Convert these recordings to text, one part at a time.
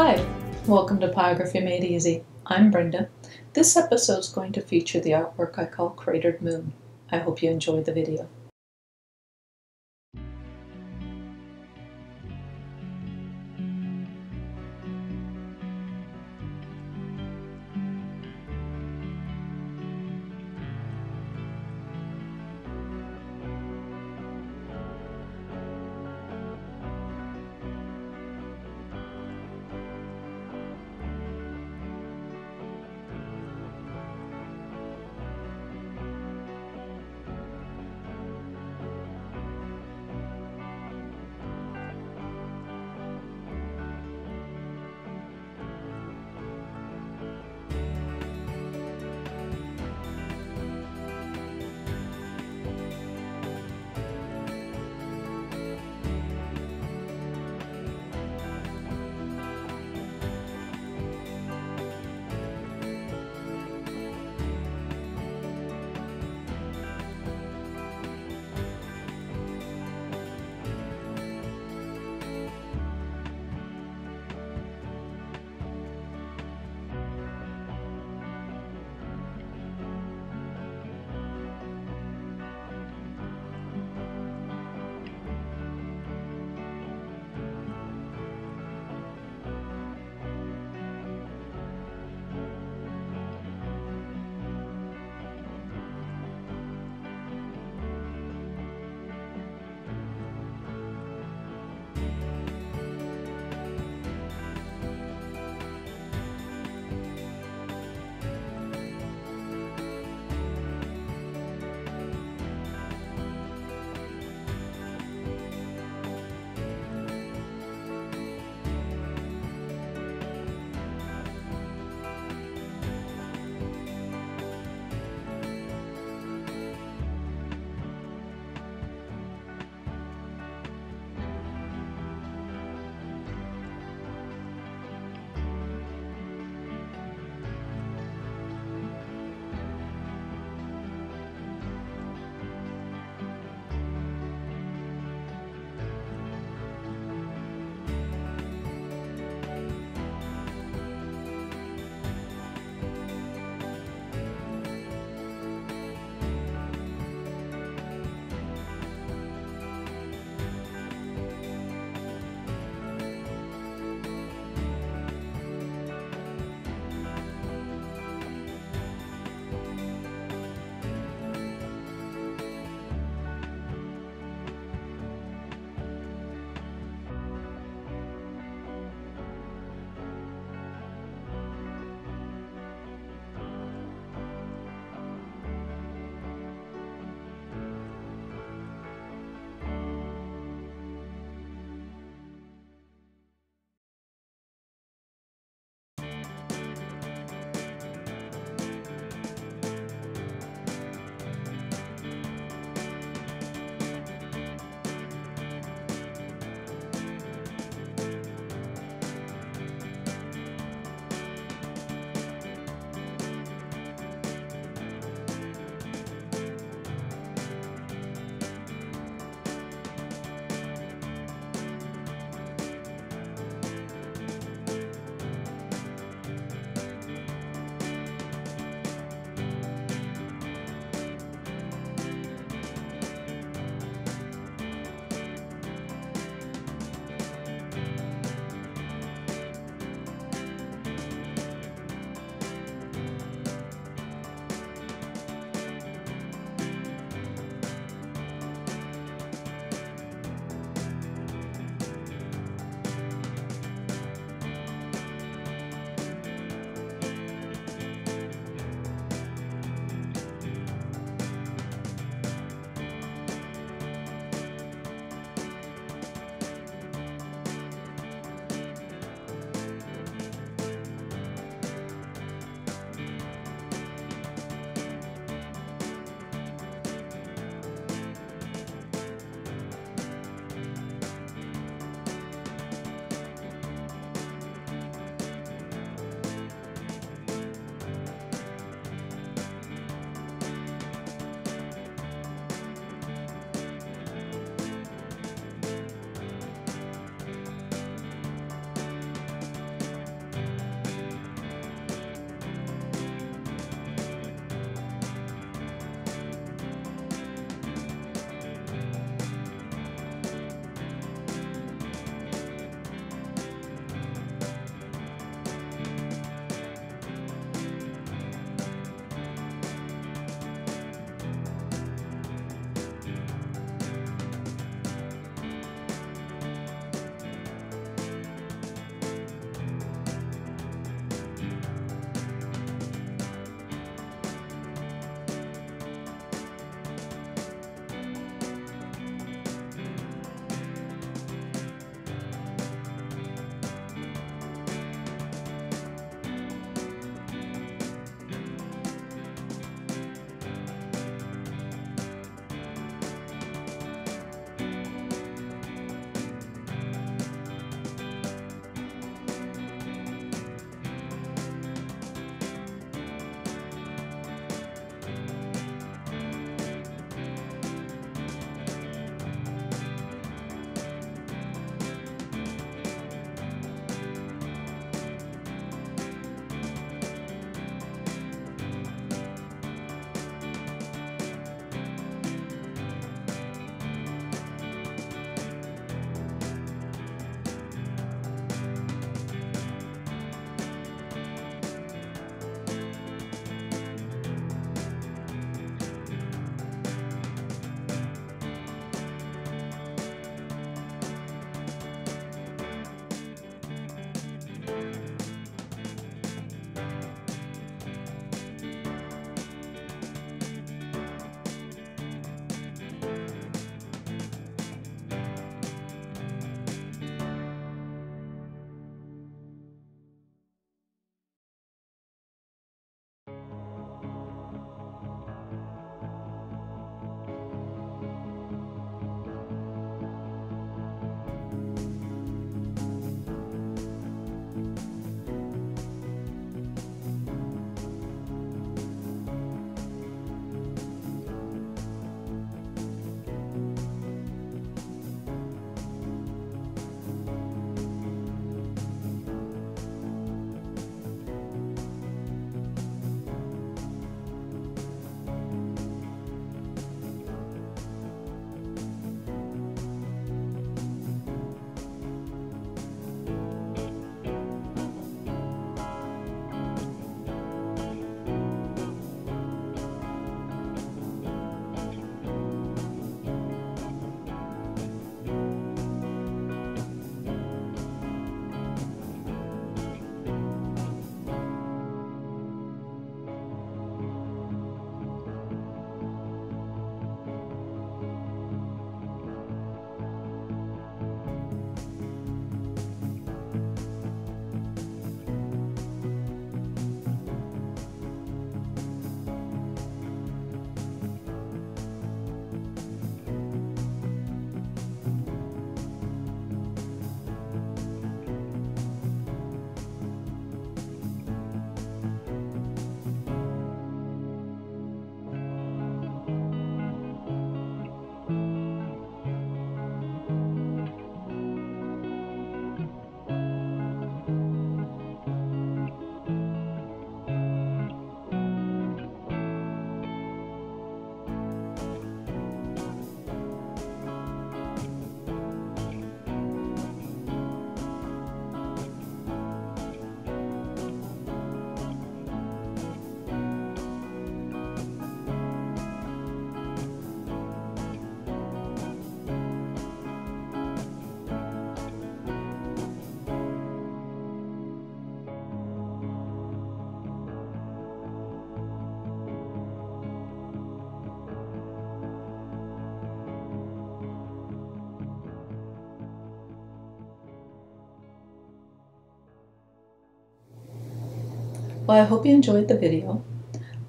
Hi, welcome to Pyrography Made Easy. I'm Brenda. This episode is going to feature the artwork I call Cratered Moon. I hope you enjoy the video. Well, I hope you enjoyed the video.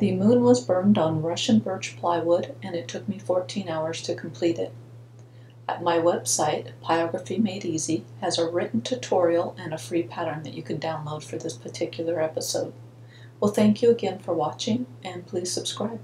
The moon was burned on Russian birch plywood and it took me 14 hours to complete it. At my website, Pyrography Made Easy, has a written tutorial and a free pattern that you can download for this particular episode. Well, thank you again for watching and please subscribe.